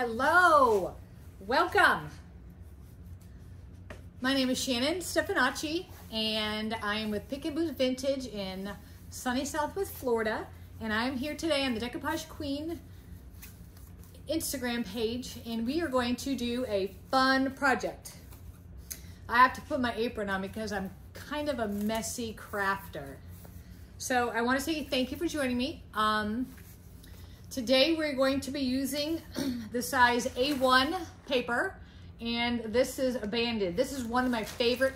Hello, welcome. My name is Shannon Stefanacci, and I am with Pickin' Boots Vintage in sunny Southwest Florida. And I'm here today on the Decoupage Queen Instagram page, and we are going to do a fun project. I have to put my apron on because I'm kind of a messy crafter. So I want to say thank you for joining me. Um, today we're going to be using the size A1 paper, and this is Abandoned. This is one of my favorite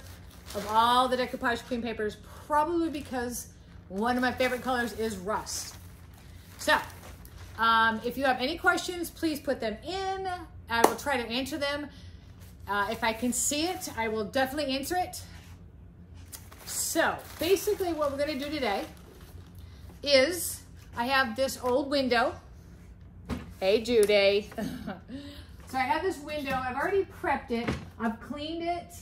of all the decoupage queen papers, probably because one of my favorite colors is rust. So um, if you have any questions, please put them in. I will try to answer them. Uh, if I can see it, I will definitely answer it. So basically what we're gonna do today is I have this old window. Hey Judy. so I have this window, I've already prepped it, I've cleaned it,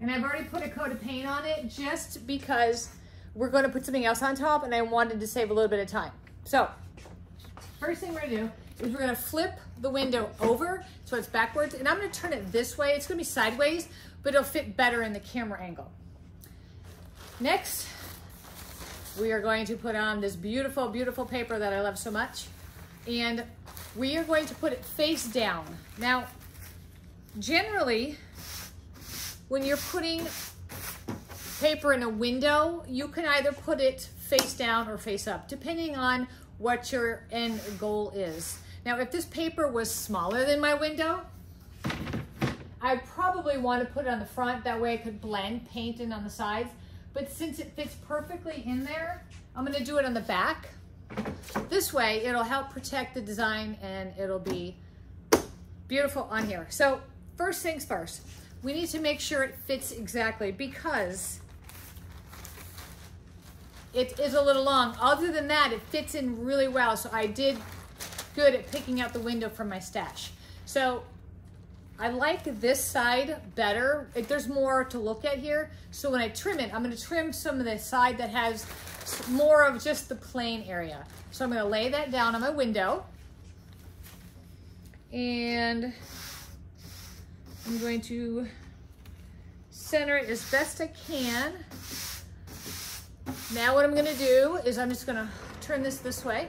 and I've already put a coat of paint on it just because we're gonna put something else on top and I wanted to save a little bit of time. So first thing we're gonna do is we're gonna flip the window over so it's backwards and I'm gonna turn it this way. It's gonna be sideways, but it'll fit better in the camera angle. Next, we are going to put on this beautiful, beautiful paper that I love so much. And we are going to put it face down. Now, generally, when you're putting paper in a window, you can either put it face down or face up, depending on what your end goal is. Now, if this paper was smaller than my window, I'd probably want to put it on the front. That way I could blend paint in on the sides. But since it fits perfectly in there, I'm going to do it on the back. This way, it'll help protect the design and it'll be beautiful on here. So first things first, we need to make sure it fits exactly because it is a little long. Other than that, it fits in really well. So I did good at picking out the window from my stash. So I like this side better. There's more to look at here. So when I trim it, I'm gonna trim some of the side that has more of just the plain area. So I'm gonna lay that down on my window. And I'm going to center it as best I can. Now what I'm gonna do is I'm just gonna turn this this way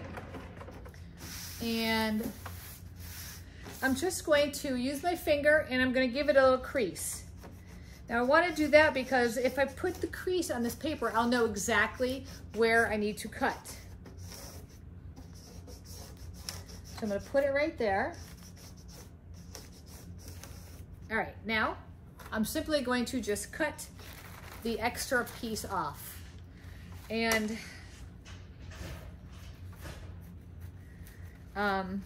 and I'm just going to use my finger and I'm gonna give it a little crease. Now I wanna do that because if I put the crease on this paper, I'll know exactly where I need to cut. So I'm gonna put it right there. All right, now I'm simply going to just cut the extra piece off. And um,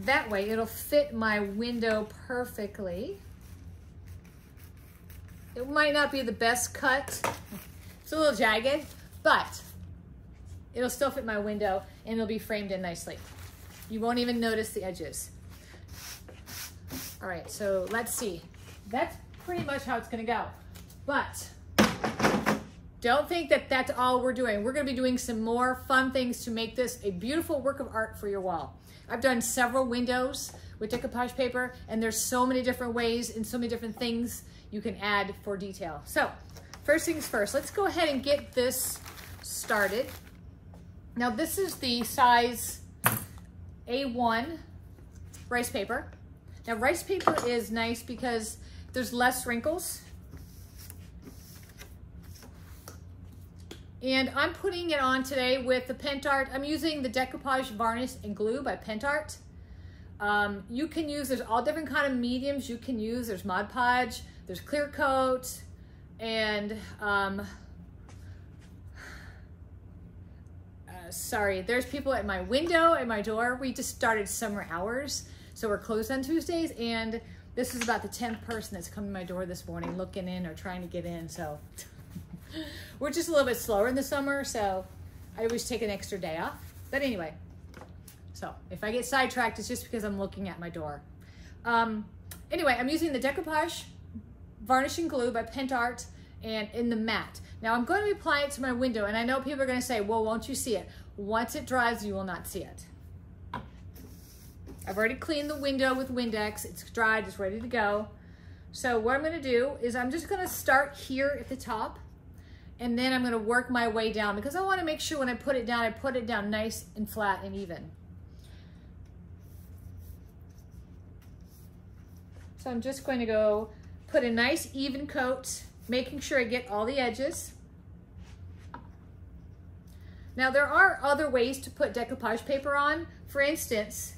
that way it'll fit my window perfectly. It might not be the best cut. It's a little jagged, but it'll still fit my window and it'll be framed in nicely. You won't even notice the edges. All right, so let's see. That's pretty much how it's gonna go. But don't think that that's all we're doing. We're gonna be doing some more fun things to make this a beautiful work of art for your wall. I've done several windows with decoupage paper and there's so many different ways and so many different things you can add for detail. So first things first, let's go ahead and get this started. Now this is the size A1 rice paper. Now rice paper is nice because there's less wrinkles. And I'm putting it on today with the Pentart. I'm using the Decoupage Varnish and Glue by Pentart. Um, you can use, there's all different kind of mediums you can use. There's Mod Podge, there's Clear Coat, and um, uh, sorry, there's people at my window, at my door. We just started summer hours, so we're closed on Tuesdays, and this is about the 10th person that's come to my door this morning looking in or trying to get in, so we're just a little bit slower in the summer, so I always take an extra day off. But anyway, so if I get sidetracked, it's just because I'm looking at my door. Um, anyway, I'm using the Decoupage Varnish and Glue by Pentart and in the matte. Now I'm going to apply it to my window and I know people are going to say, well, won't you see it? Once it dries, you will not see it. I've already cleaned the window with Windex. It's dried, it's ready to go. So what I'm gonna do is I'm just gonna start here at the top and then I'm gonna work my way down because I wanna make sure when I put it down, I put it down nice and flat and even. So I'm just going to go put a nice even coat, making sure I get all the edges. Now there are other ways to put decoupage paper on. For instance,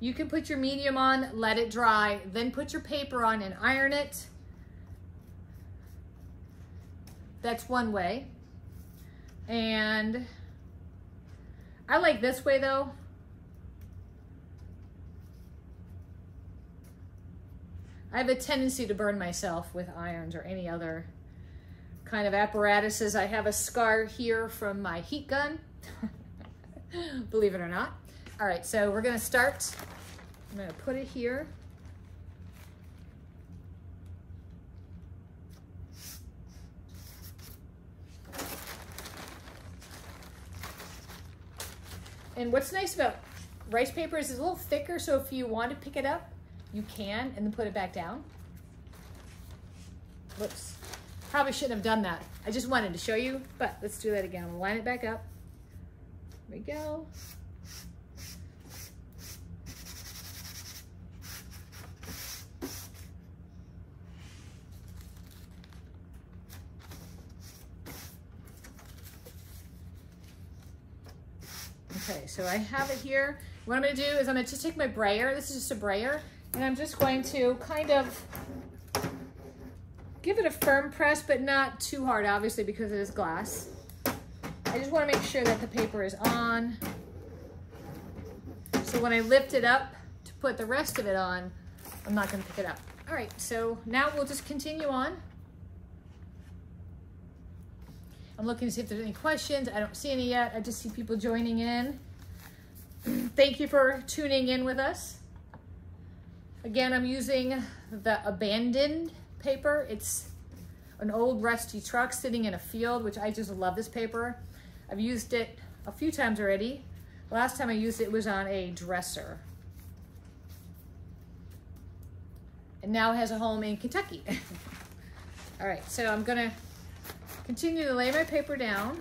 you can put your medium on, let it dry, then put your paper on and iron it. That's one way. And I like this way though. I have a tendency to burn myself with irons or any other kind of apparatuses. I have a scar here from my heat gun, believe it or not. All right, so we're gonna start. I'm gonna put it here. And what's nice about rice paper is it's a little thicker, so if you want to pick it up, you can, and then put it back down. Whoops. Probably shouldn't have done that. I just wanted to show you, but let's do that again. We'll line it back up. There we go. Okay, so I have it here. What I'm gonna do is I'm gonna just take my brayer, this is just a brayer, and I'm just going to kind of give it a firm press, but not too hard, obviously, because it is glass. I just wanna make sure that the paper is on. So when I lift it up to put the rest of it on, I'm not gonna pick it up. All right, so now we'll just continue on. I'm looking to see if there's any questions. I don't see any yet. I just see people joining in. Thank you for tuning in with us. Again, I'm using the abandoned paper. It's an old rusty truck sitting in a field, which I just love this paper. I've used it a few times already. Last time I used it was on a dresser. And now it has a home in Kentucky. All right, so I'm gonna Continue to lay my paper down.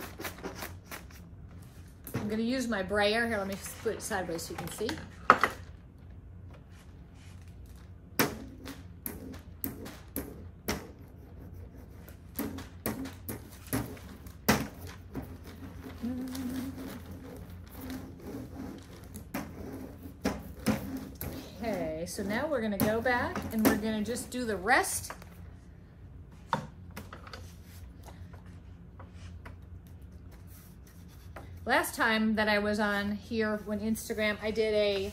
I'm going to use my brayer. Here, let me put it sideways so you can see. Okay, so now we're going to go back and we're going to just do the rest Last time that I was on here when Instagram, I did a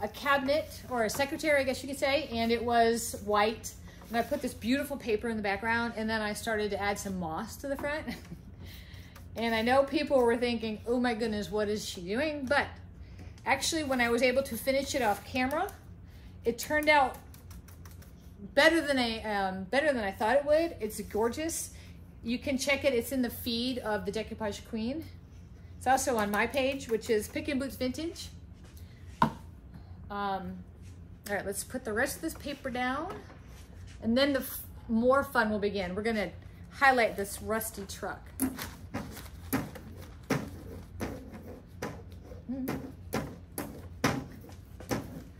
a cabinet or a secretary, I guess you could say, and it was white. And I put this beautiful paper in the background, and then I started to add some moss to the front. and I know people were thinking, oh my goodness, what is she doing? But actually, when I was able to finish it off camera, it turned out better than I um, better than I thought it would. It's gorgeous. You can check it. It's in the feed of the Decoupage Queen. It's also on my page, which is Pickin' Boots Vintage. Um, all right, let's put the rest of this paper down. And then the more fun will begin. We're gonna highlight this rusty truck.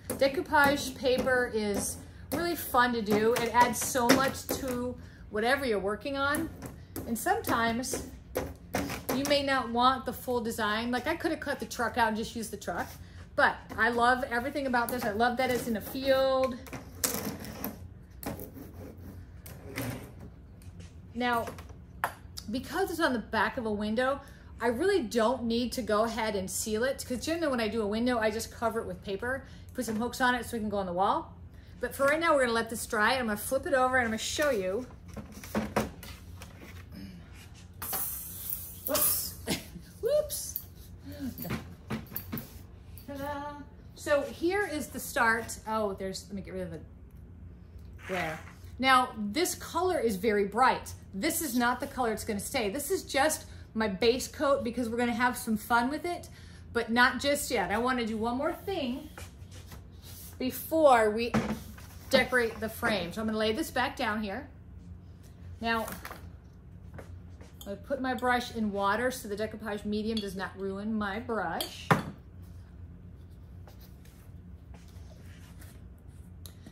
Decoupage paper is really fun to do. It adds so much to whatever you're working on. And sometimes you may not want the full design. Like I could have cut the truck out and just used the truck, but I love everything about this. I love that it's in a field. Now, because it's on the back of a window, I really don't need to go ahead and seal it because generally when I do a window, I just cover it with paper, put some hooks on it so we can go on the wall. But for right now, we're gonna let this dry. I'm gonna flip it over and I'm gonna show you So here is the start. Oh, there's, let me get rid of the glare. Now, this color is very bright. This is not the color it's gonna stay. This is just my base coat because we're gonna have some fun with it, but not just yet. I wanna do one more thing before we decorate the frame. So I'm gonna lay this back down here. Now, I put my brush in water so the decoupage medium does not ruin my brush.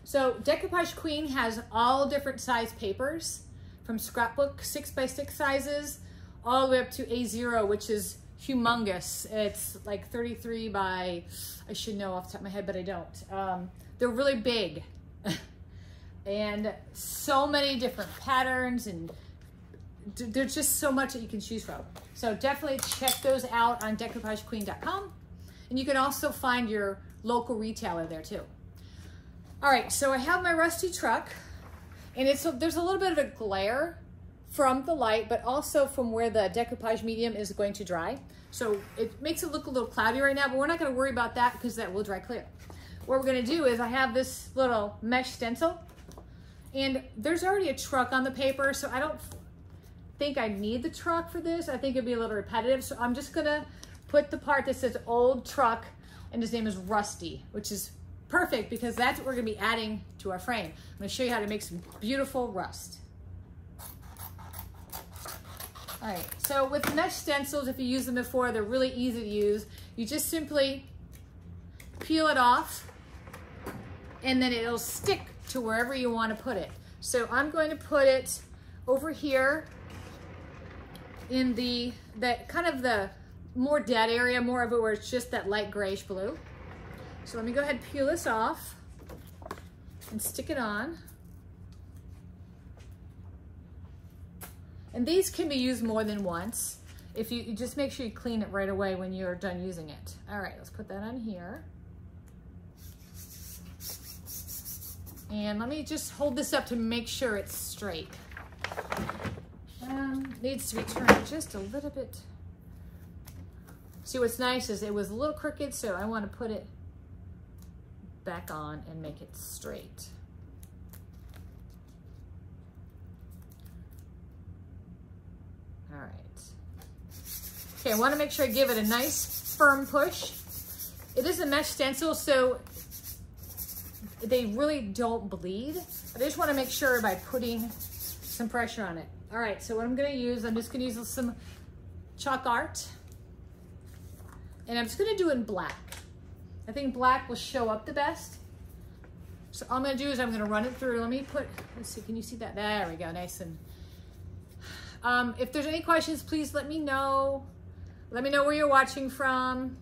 So Decoupage Queen has all different size papers from scrapbook six by six sizes all the way up to A0, which is humongous. It's like 33 by, I should know off the top of my head, but I don't. Um, they're really big. and so many different patterns and there's just so much that you can choose from. So definitely check those out on decoupagequeen.com. And you can also find your local retailer there too. All right, so I have my rusty truck and it's there's a little bit of a glare from the light, but also from where the decoupage medium is going to dry. So it makes it look a little cloudy right now, but we're not gonna worry about that because that will dry clear. What we're gonna do is I have this little mesh stencil and there's already a truck on the paper, so I don't think I need the truck for this. I think it'd be a little repetitive, so I'm just gonna put the part that says old truck and his name is Rusty, which is perfect because that's what we're gonna be adding to our frame. I'm gonna show you how to make some beautiful rust. All right, so with mesh stencils, if you use them before, they're really easy to use. You just simply peel it off and then it'll stick to wherever you want to put it. So I'm going to put it over here in the, that kind of the more dead area, more of it where it's just that light grayish blue. So let me go ahead and peel this off and stick it on. And these can be used more than once. If you, you just make sure you clean it right away when you're done using it. All right, let's put that on here. And let me just hold this up to make sure it's straight. Um, needs to be turned just a little bit. See, what's nice is it was a little crooked, so I want to put it back on and make it straight. All right. Okay, I want to make sure I give it a nice firm push. It is a mesh stencil, so they really don't bleed. I just want to make sure by putting some pressure on it. All right, so what I'm going to use, I'm just going to use some chalk art. And I'm just going to do it in black. I think black will show up the best. So all I'm gonna do is I'm gonna run it through. Let me put, let's see, can you see that? There we go, nice and. Um, if there's any questions, please let me know. Let me know where you're watching from.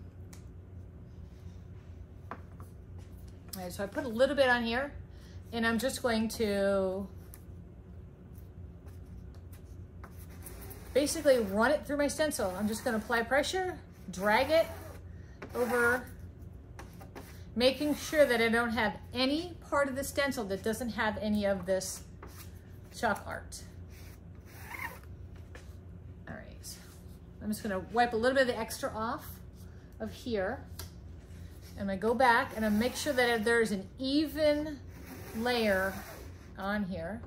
All right, so I put a little bit on here and I'm just going to basically run it through my stencil. I'm just gonna apply pressure, drag it over making sure that I don't have any part of the stencil that doesn't have any of this chalk art. All right, I'm just gonna wipe a little bit of the extra off of here. And I'm gonna go back and I make sure that there's an even layer on here.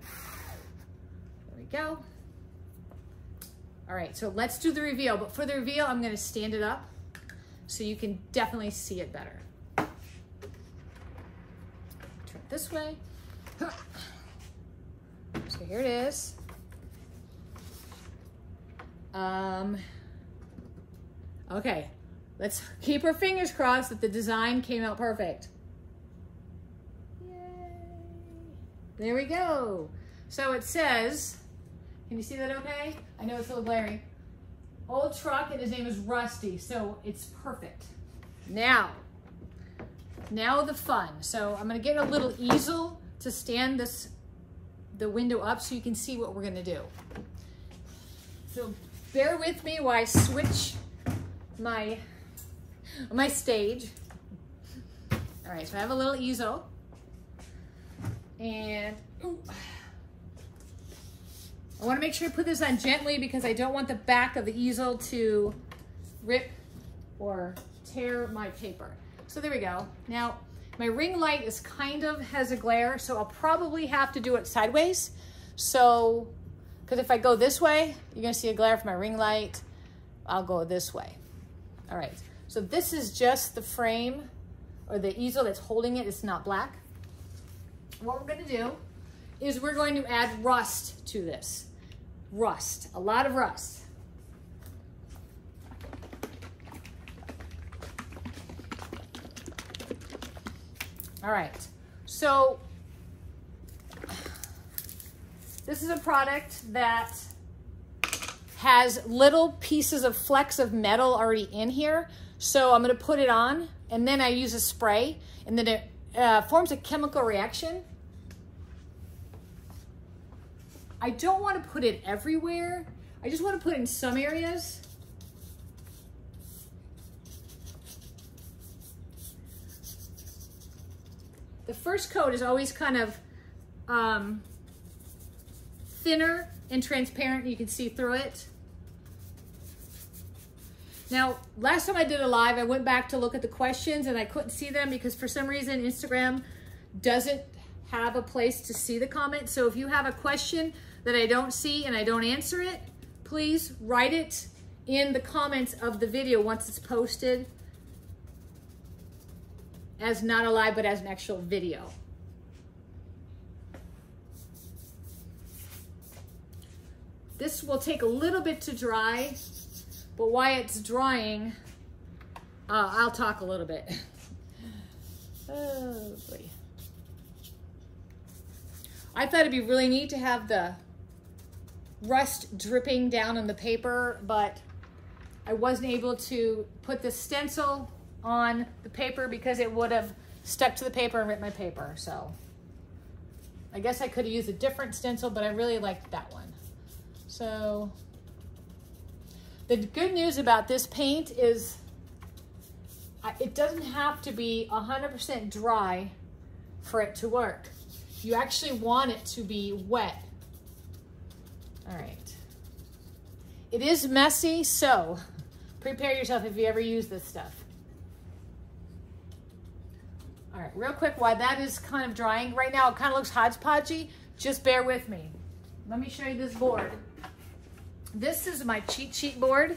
There we go. All right, so let's do the reveal. But for the reveal, I'm gonna stand it up so you can definitely see it better this way. So here it is. Um, okay, let's keep our fingers crossed that the design came out perfect. Yay. There we go. So it says, can you see that okay? I know it's a little blurry. Old truck and his name is Rusty, so it's perfect. Now, now the fun. So I'm gonna get a little easel to stand this the window up so you can see what we're gonna do. So bear with me while I switch my, my stage. All right, so I have a little easel and ooh, I wanna make sure I put this on gently because I don't want the back of the easel to rip or tear my paper. So there we go. Now, My ring light is kind of has a glare, so I'll probably have to do it sideways. So, because if I go this way, you're gonna see a glare from my ring light. I'll go this way. All right, so this is just the frame or the easel that's holding it. It's not black. What we're gonna do is we're going to add rust to this. Rust, a lot of rust. All right, so this is a product that has little pieces of flecks of metal already in here. So I'm gonna put it on and then I use a spray and then it uh, forms a chemical reaction. I don't wanna put it everywhere. I just wanna put it in some areas. The first coat is always kind of um, thinner and transparent. You can see through it. Now, last time I did a live, I went back to look at the questions and I couldn't see them because for some reason Instagram doesn't have a place to see the comments. So if you have a question that I don't see and I don't answer it, please write it in the comments of the video once it's posted as not a live, but as an actual video. This will take a little bit to dry, but while it's drying, uh, I'll talk a little bit. oh boy. I thought it'd be really neat to have the rust dripping down on the paper, but I wasn't able to put the stencil on the paper because it would have stuck to the paper and ripped my paper. So I guess I could have used a different stencil, but I really liked that one. So the good news about this paint is it doesn't have to be 100% dry for it to work. You actually want it to be wet. All right. It is messy, so prepare yourself if you ever use this stuff. All right, real quick, while that is kind of drying, right now it kind of looks hodgepodgey, just bear with me. Let me show you this board. This is my cheat sheet board.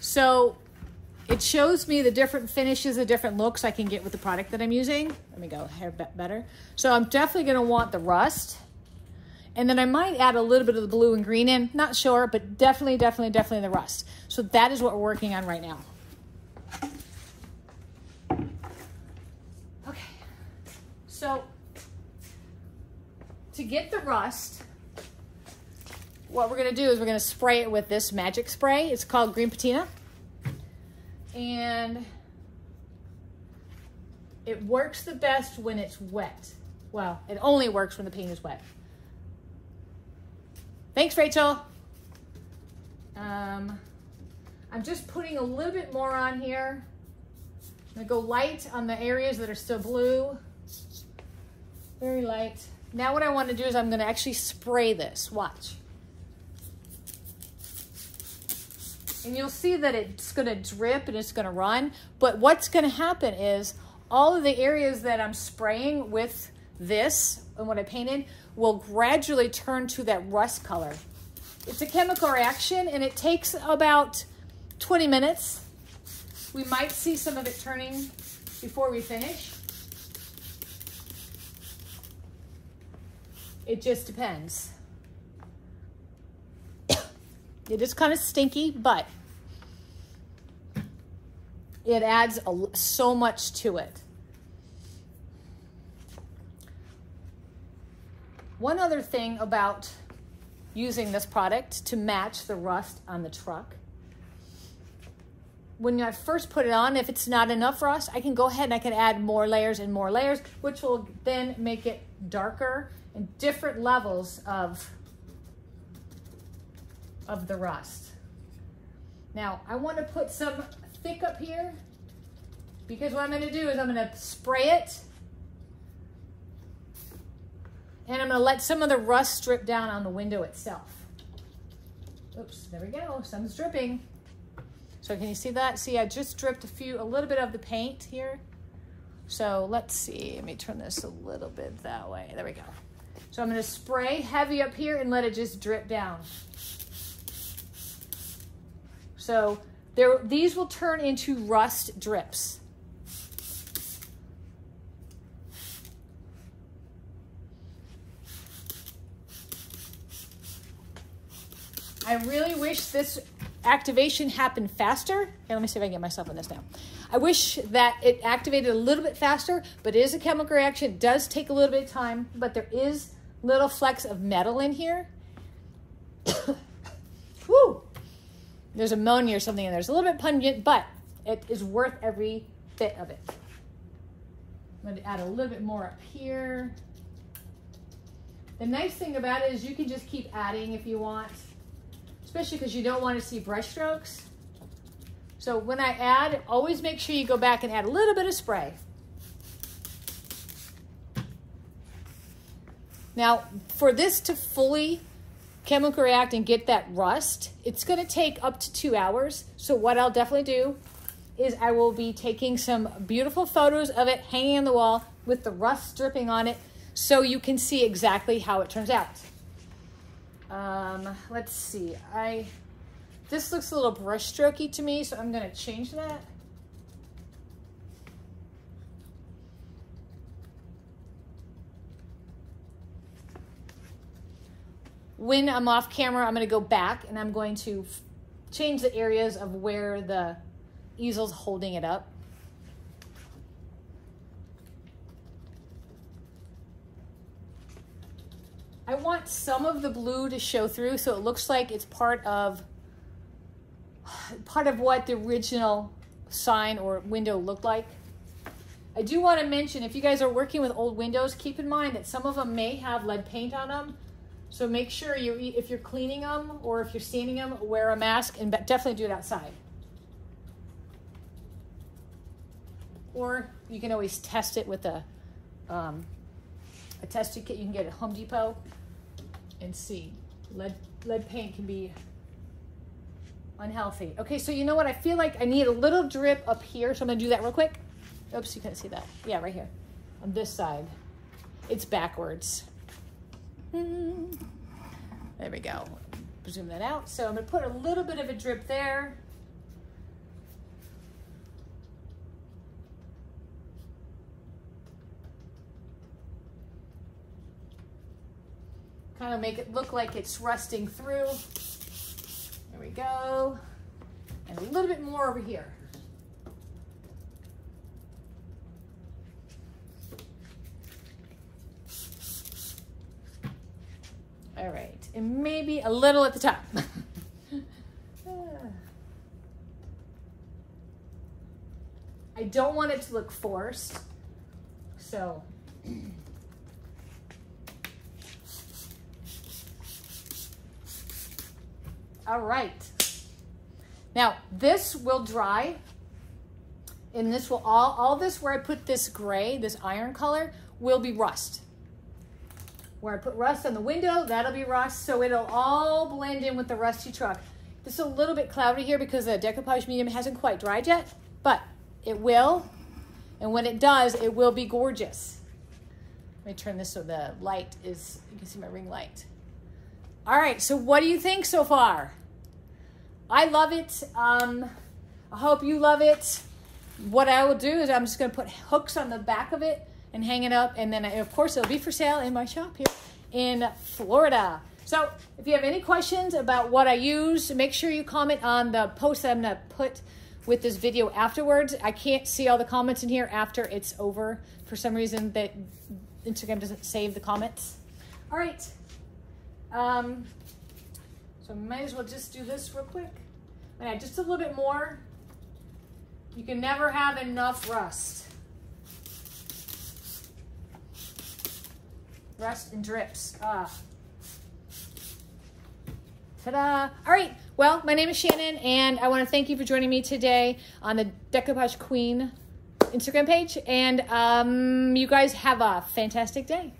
So it shows me the different finishes, the different looks I can get with the product that I'm using. Let me go hair better. So I'm definitely gonna want the rust. And then I might add a little bit of the blue and green in, not sure, but definitely, definitely, definitely the rust. So that is what we're working on right now. So to get the rust, what we're gonna do is we're gonna spray it with this magic spray. It's called Green Patina. And it works the best when it's wet. Well, it only works when the paint is wet. Thanks, Rachel. Um, I'm just putting a little bit more on here. I'm gonna go light on the areas that are still blue very light. Now what I want to do is I'm going to actually spray this. Watch. And you'll see that it's going to drip and it's going to run. But what's going to happen is all of the areas that I'm spraying with this and what I painted will gradually turn to that rust color. It's a chemical reaction and it takes about 20 minutes. We might see some of it turning before we finish. It just depends. it is kind of stinky, but it adds a, so much to it. One other thing about using this product to match the rust on the truck. When I first put it on, if it's not enough rust, I can go ahead and I can add more layers and more layers, which will then make it darker and different levels of, of the rust. Now, I want to put some thick up here because what I'm going to do is I'm going to spray it and I'm going to let some of the rust drip down on the window itself. Oops, there we go. Some's dripping. So can you see that? See, I just dripped a few, a little bit of the paint here. So let's see, let me turn this a little bit that way. There we go. So I'm gonna spray heavy up here and let it just drip down. So there, these will turn into rust drips. I really wish this activation happened faster. Okay, let me see if I can get myself on this now. I wish that it activated a little bit faster, but it is a chemical reaction. It does take a little bit of time, but there is little flecks of metal in here. Woo! There's ammonia or something in there. It's a little bit pungent, but it is worth every bit of it. I'm going to add a little bit more up here. The nice thing about it is you can just keep adding if you want especially because you don't want to see brush strokes. So when I add, always make sure you go back and add a little bit of spray. Now, for this to fully chemical react and get that rust, it's going to take up to two hours. So what I'll definitely do is I will be taking some beautiful photos of it hanging on the wall with the rust dripping on it so you can see exactly how it turns out. Um, let's see. I This looks a little brush strokey to me, so I'm going to change that. When I'm off camera, I'm going to go back and I'm going to change the areas of where the easel's holding it up. I want some of the blue to show through so it looks like it's part of part of what the original sign or window looked like. I do want to mention, if you guys are working with old windows, keep in mind that some of them may have lead paint on them. So make sure you, if you're cleaning them or if you're sanding them, wear a mask and definitely do it outside. Or you can always test it with a, um, a testing kit you can get at Home Depot and see. Lead, lead paint can be unhealthy. Okay, so you know what? I feel like I need a little drip up here, so I'm gonna do that real quick. Oops, you couldn't see that. Yeah, right here, on this side. It's backwards. Hmm. There we go. Zoom that out. So I'm gonna put a little bit of a drip there. kind of make it look like it's rusting through. There we go. And a little bit more over here. All right, and maybe a little at the top. I don't want it to look forced, so All right. Now, this will dry. And this will all, all this where I put this gray, this iron color, will be rust. Where I put rust on the window, that'll be rust. So it'll all blend in with the rusty truck. This is a little bit cloudy here because the decoupage medium hasn't quite dried yet, but it will. And when it does, it will be gorgeous. Let me turn this so the light is, you can see my ring light. All right, so what do you think so far? I love it. Um, I hope you love it. What I will do is I'm just going to put hooks on the back of it and hang it up. And then, of course, it'll be for sale in my shop here in Florida. So if you have any questions about what I use, make sure you comment on the post that I'm going to put with this video afterwards. I can't see all the comments in here after it's over. For some reason that Instagram doesn't save the comments. All right. Um, so I might as well just do this real quick. And just a little bit more. You can never have enough rust. Rust and drips. Ah. Ta-da! All right, well, my name is Shannon, and I want to thank you for joining me today on the Decoupage Queen Instagram page. And um, you guys have a fantastic day.